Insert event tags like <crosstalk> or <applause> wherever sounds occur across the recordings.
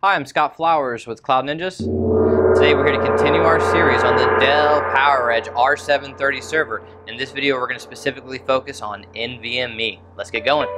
Hi, I'm Scott Flowers with Cloud Ninjas. Today we're here to continue our series on the Dell PowerEdge R730 server. In this video we're going to specifically focus on NVMe. Let's get going.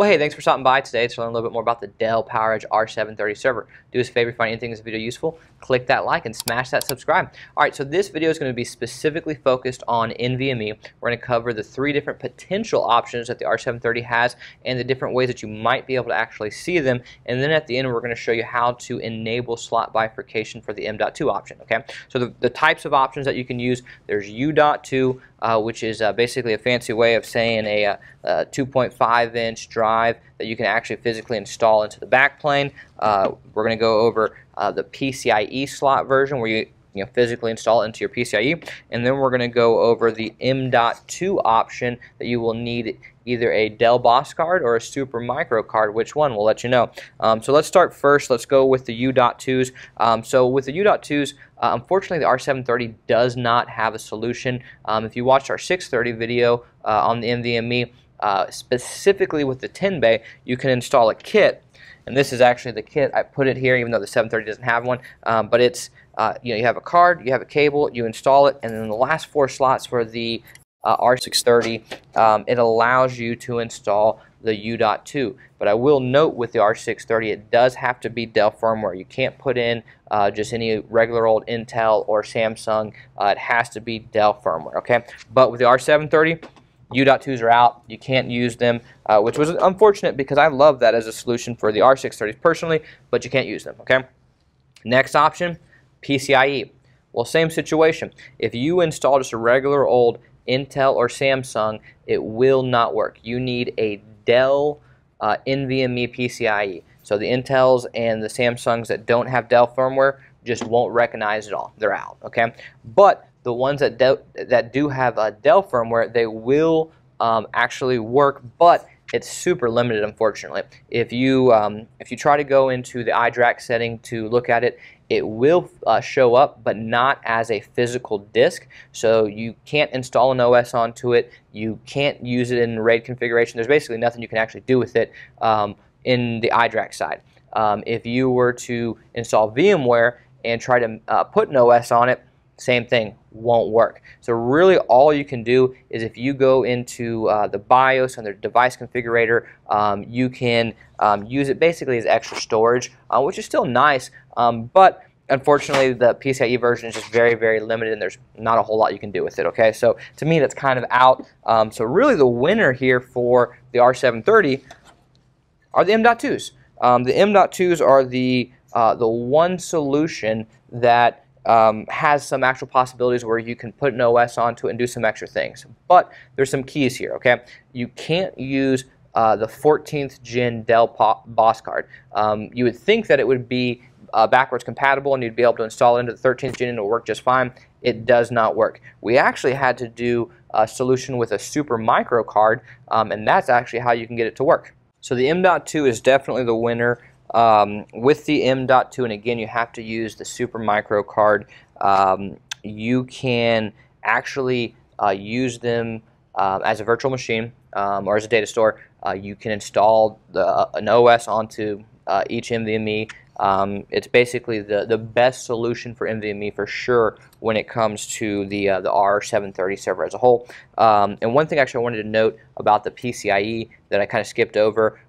Well, hey, thanks for stopping by today to learn a little bit more about the Dell PowerEdge R730 server. Do us a favor, if you find anything in this video useful, click that like and smash that subscribe. All right, so this video is going to be specifically focused on NVMe. We're going to cover the three different potential options that the R730 has and the different ways that you might be able to actually see them. And then at the end, we're going to show you how to enable slot bifurcation for the M.2 option, okay? So the, the types of options that you can use, there's U.2, uh, which is uh, basically a fancy way of saying a, a uh, 2.5 inch drive that you can actually physically install into the backplane. Uh, we're going to go over uh, the PCIe slot version where you you know, physically install it into your PCIe. And then we're going to go over the M.2 option that you will need either a Dell Boss card or a Super Micro card. Which one? We'll let you know. Um, so let's start first. Let's go with the U.2s. Um, so with the U.2s, uh, unfortunately, the R730 does not have a solution. Um, if you watched our 630 video uh, on the NVMe, uh, specifically with the 10 bay, you can install a kit and this is actually the kit. I put it here even though the 730 doesn't have one, um, but it's, uh, you know, you have a card, you have a cable, you install it, and then the last four slots for the uh, R630, um, it allows you to install the U.2. But I will note with the R630, it does have to be Dell firmware. You can't put in uh, just any regular old Intel or Samsung. Uh, it has to be Dell firmware, okay? But with the R730, U.2s are out. You can't use them, uh, which was unfortunate because I love that as a solution for the R630s personally, but you can't use them, okay? Next option, PCIe. Well, same situation. If you install just a regular old Intel or Samsung, it will not work. You need a Dell uh, NVMe PCIe. So the Intels and the Samsungs that don't have Dell firmware just won't recognize it all. They're out, okay? But the ones that, that do have a Dell firmware, they will um, actually work, but it's super limited, unfortunately. If you um, if you try to go into the iDRAC setting to look at it, it will uh, show up, but not as a physical disk. So you can't install an OS onto it. You can't use it in RAID configuration. There's basically nothing you can actually do with it um, in the iDRAC side. Um, if you were to install VMware and try to uh, put an OS on it, same thing, won't work. So really all you can do is if you go into uh, the BIOS and the device configurator, um, you can um, use it basically as extra storage, uh, which is still nice, um, but unfortunately the PCIe version is just very, very limited and there's not a whole lot you can do with it, okay? So to me that's kind of out. Um, so really the winner here for the R730 are the M.2s. Um, the M.2s are the, uh, the one solution that um, has some actual possibilities where you can put an OS onto it and do some extra things. But there's some keys here, okay? You can't use uh, the 14th gen Dell Boss card. Um, you would think that it would be uh, backwards compatible and you'd be able to install it into the 13th gen and it'll work just fine. It does not work. We actually had to do a solution with a super micro card um, and that's actually how you can get it to work. So the M.2 is definitely the winner. Um, with the M.2, and again, you have to use the Super Micro card, um, you can actually uh, use them um, as a virtual machine um, or as a data store. Uh, you can install the, uh, an OS onto uh, each NVMe. Um, it's basically the, the best solution for NVMe for sure when it comes to the, uh, the R730 server as a whole. Um, and one thing actually I wanted to note about the PCIe that I kind of skipped over,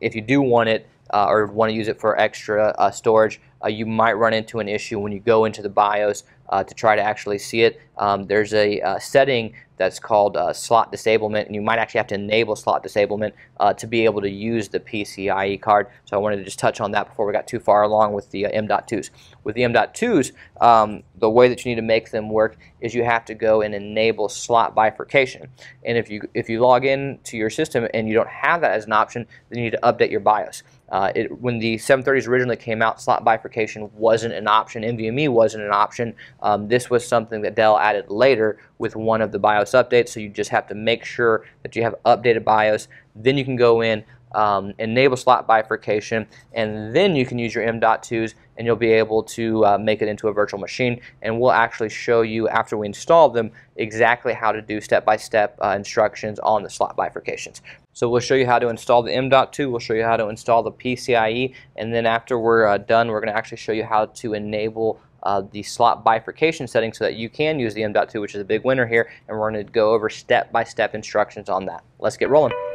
if you do want it, uh, or want to use it for extra uh, storage, uh, you might run into an issue when you go into the BIOS uh, to try to actually see it. Um, there's a uh, setting that's called uh, slot disablement, and you might actually have to enable slot disablement to be able to use the PCIe card. So I wanted to just touch on that before we got too far along with the uh, M.2s. With the M.2s, um, the way that you need to make them work is you have to go and enable slot bifurcation. And if you if you log in to your system and you don't have that as an option, then you need to update your BIOS. Uh, it, when the 730s originally came out, slot bifurcation wasn't an option. NVMe wasn't an option. Um, this was something that Dell added later with one of the BIOS updates, so you just have to make sure that you have updated BIOS. Then you can go in, um, enable slot bifurcation, and then you can use your M.2s and you'll be able to uh, make it into a virtual machine. And we'll actually show you after we install them exactly how to do step-by-step -step, uh, instructions on the slot bifurcations. So we'll show you how to install the M.2, we'll show you how to install the PCIe, and then after we're uh, done, we're going to actually show you how to enable uh, the slot bifurcation setting so that you can use the M.2, which is a big winner here, and we're going to go over step-by-step -step instructions on that. Let's get rolling.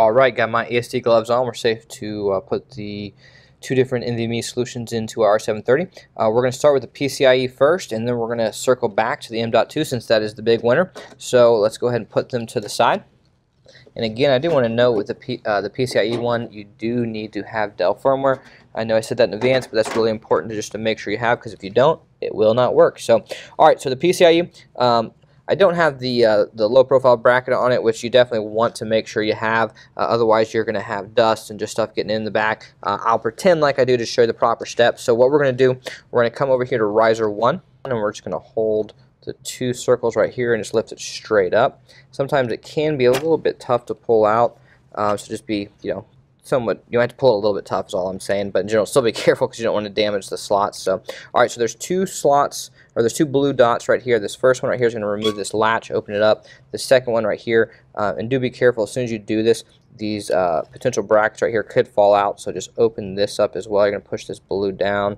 All right, got my ESD gloves on. We're safe to uh, put the two different NVMe solutions into our R730. Uh, we're going to start with the PCIe first, and then we're going to circle back to the M.2 since that is the big winner. So let's go ahead and put them to the side. And again, I do want to note with the, P, uh, the PCIe one, you do need to have Dell firmware. I know I said that in advance, but that's really important to just to make sure you have, because if you don't, it will not work. So, all right, so the PCIe, um, I don't have the uh, the low profile bracket on it, which you definitely want to make sure you have. Uh, otherwise, you're going to have dust and just stuff getting in the back. Uh, I'll pretend like I do to show you the proper steps. So what we're going to do, we're going to come over here to riser 1, and we're just going to hold the two circles right here and just lift it straight up. Sometimes it can be a little bit tough to pull out, uh, so just be, you know, somewhat, you have to pull it a little bit tough is all I'm saying, but in general, still be <laughs> careful because you don't want to damage the slots. So, all right, so there's two slots, or there's two blue dots right here. This first one right here is going to remove this latch, open it up. The second one right here, uh, and do be careful as soon as you do this, these uh, potential brackets right here could fall out, so just open this up as well. You're going to push this blue down.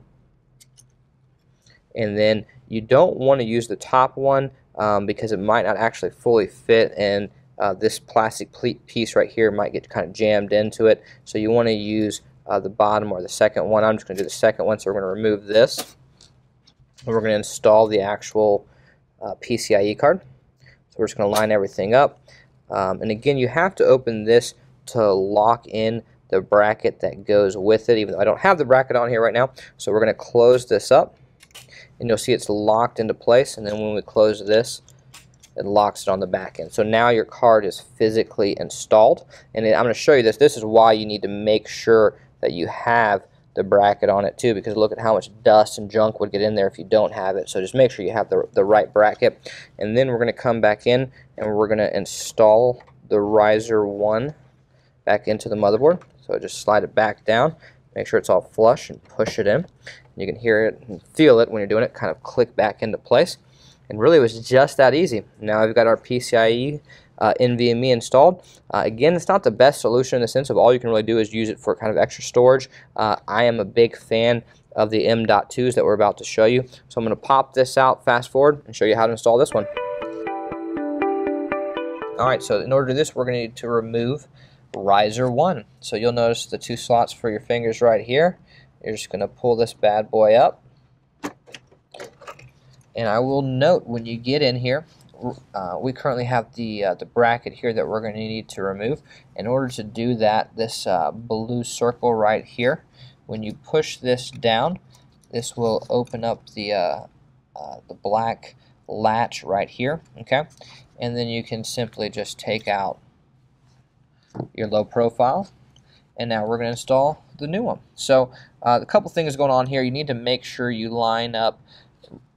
And then you don't want to use the top one um, because it might not actually fully fit and uh, this plastic piece right here might get kind of jammed into it. So you want to use uh, the bottom or the second one. I'm just going to do the second one, so we're going to remove this. And we're going to install the actual uh, PCIe card. So we're just going to line everything up. Um, and again, you have to open this to lock in the bracket that goes with it, even though I don't have the bracket on here right now. So we're going to close this up. And you'll see it's locked into place. And then when we close this, it locks it on the back end. So now your card is physically installed. And I'm going to show you this. This is why you need to make sure that you have the bracket on it too because look at how much dust and junk would get in there if you don't have it. So just make sure you have the, the right bracket. And then we're going to come back in and we're going to install the riser 1 back into the motherboard. So just slide it back down. Make sure it's all flush and push it in. You can hear it and feel it when you're doing it kind of click back into place. And really, it was just that easy. Now we've got our PCIe uh, NVMe installed. Uh, again, it's not the best solution in the sense of all you can really do is use it for kind of extra storage. Uh, I am a big fan of the M.2s that we're about to show you. So I'm going to pop this out, fast forward, and show you how to install this one. Alright, so in order to do this, we're going to need to remove riser 1. So you'll notice the two slots for your fingers right here. You're just going to pull this bad boy up. And I will note when you get in here, uh, we currently have the uh, the bracket here that we're going to need to remove. In order to do that, this uh, blue circle right here, when you push this down, this will open up the uh, uh, the black latch right here. Okay, and then you can simply just take out your low profile, and now we're going to install the new one. So uh, a couple things going on here. You need to make sure you line up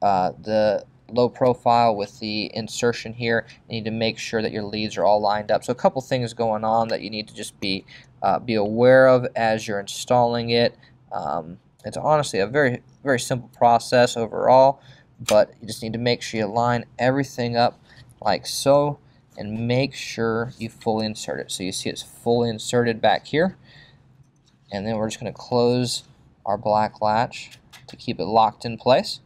uh, the low profile with the insertion here. You need to make sure that your leads are all lined up. So a couple things going on that you need to just be uh, be aware of as you're installing it. Um, it's honestly a very very simple process overall, but you just need to make sure you line everything up like so and make sure you fully insert it. So you see it's fully inserted back here. And then we're just going to close our black latch to keep it locked in place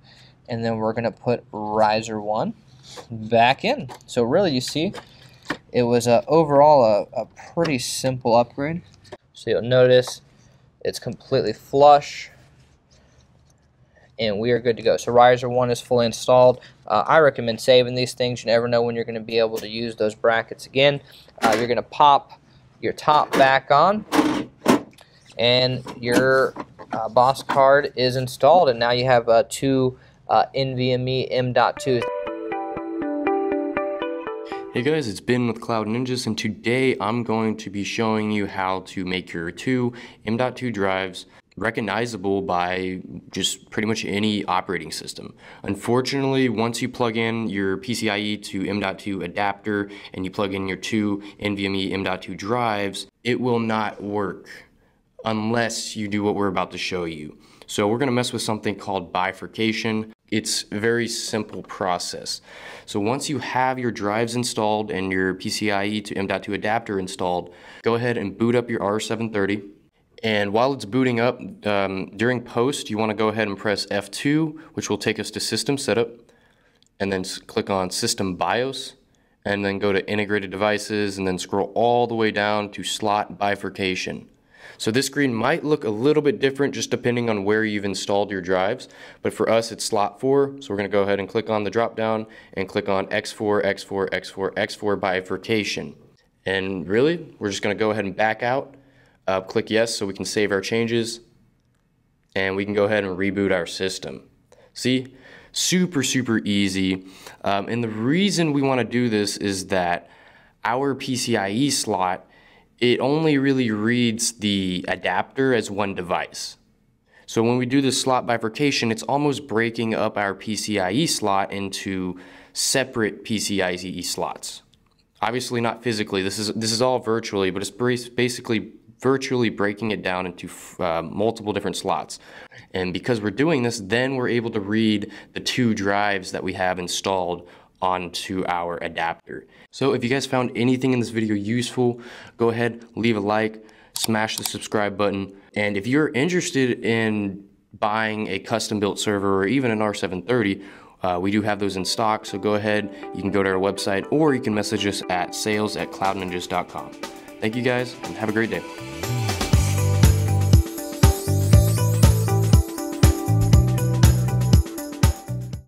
and then we're going to put riser 1 back in. So really you see it was a, overall a, a pretty simple upgrade. So you'll notice it's completely flush and we are good to go. So riser 1 is fully installed. Uh, I recommend saving these things. You never know when you're going to be able to use those brackets again. Uh, you're going to pop your top back on and your uh, boss card is installed and now you have uh, two uh, NVMe M.2. Hey guys, it's Ben with Cloud Ninjas, and today I'm going to be showing you how to make your two M.2 drives recognizable by just pretty much any operating system. Unfortunately, once you plug in your PCIe to M.2 adapter and you plug in your two NVMe M.2 drives, it will not work unless you do what we're about to show you. So we're gonna mess with something called bifurcation. It's a very simple process. So once you have your drives installed and your PCIe to M.2 adapter installed, go ahead and boot up your R730 and while it's booting up, um, during post, you want to go ahead and press F2, which will take us to System Setup, and then click on System BIOS, and then go to Integrated Devices, and then scroll all the way down to Slot Bifurcation. So this screen might look a little bit different just depending on where you've installed your drives, but for us it's slot 4, so we're going to go ahead and click on the drop down and click on X4, X4, X4, X4 bifurcation. And really, we're just going to go ahead and back out uh, click yes so we can save our changes and we can go ahead and reboot our system. See, super, super easy. Um, and the reason we want to do this is that our PCIe slot, it only really reads the adapter as one device. So when we do this slot bifurcation, it's almost breaking up our PCIe slot into separate PCIe slots. Obviously not physically, this is, this is all virtually, but it's basically virtually breaking it down into uh, multiple different slots. And because we're doing this, then we're able to read the two drives that we have installed onto our adapter. So if you guys found anything in this video useful, go ahead, leave a like, smash the subscribe button. And if you're interested in buying a custom built server or even an R730, uh, we do have those in stock, so go ahead, you can go to our website or you can message us at sales at cloudninjas.com. Thank you guys and have a great day.